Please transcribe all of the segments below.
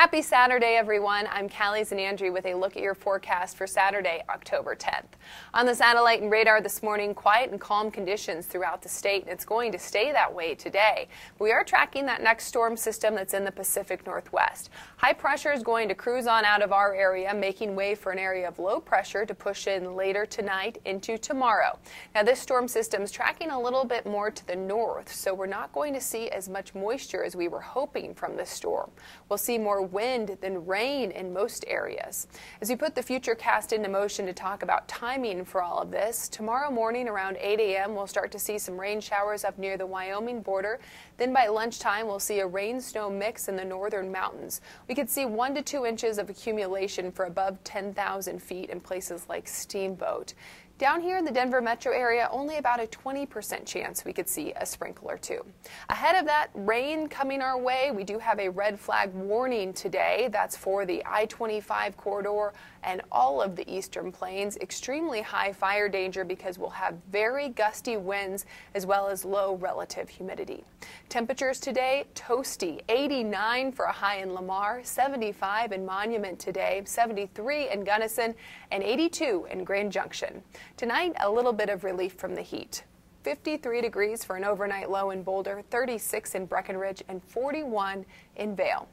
Happy Saturday, everyone. I'm Callie Zanandrie with a look at your forecast for Saturday, October 10th. On the satellite and radar this morning, quiet and calm conditions throughout the state, and it's going to stay that way today. We are tracking that next storm system that's in the Pacific Northwest. High pressure is going to cruise on out of our area, making way for an area of low pressure to push in later tonight into tomorrow. Now, this storm system is tracking a little bit more to the north, so we're not going to see as much moisture as we were hoping from this storm. We'll see more wind than rain in most areas. As we put the future cast into motion to talk about timing for all of this, tomorrow morning around 8 a.m. we'll start to see some rain showers up near the Wyoming border. Then by lunchtime we'll see a rain-snow mix in the northern mountains. We could see one to two inches of accumulation for above 10,000 feet in places like Steamboat. Down here in the Denver metro area, only about a 20% chance we could see a sprinkle or two. Ahead of that rain coming our way, we do have a red flag warning today. That's for the I-25 corridor and all of the eastern plains. Extremely high fire danger because we'll have very gusty winds as well as low relative humidity. Temperatures today, toasty, 89 for a high in Lamar, 75 in Monument today, 73 in Gunnison, and 82 in Grand Junction. Tonight, a little bit of relief from the heat. 53 degrees for an overnight low in Boulder, 36 in Breckenridge, and 41 in Vail.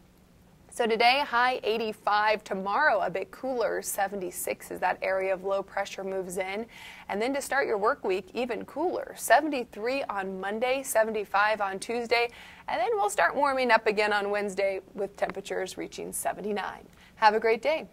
So today, high 85. Tomorrow, a bit cooler, 76 as that area of low pressure moves in. And then to start your work week, even cooler, 73 on Monday, 75 on Tuesday. And then we'll start warming up again on Wednesday with temperatures reaching 79. Have a great day.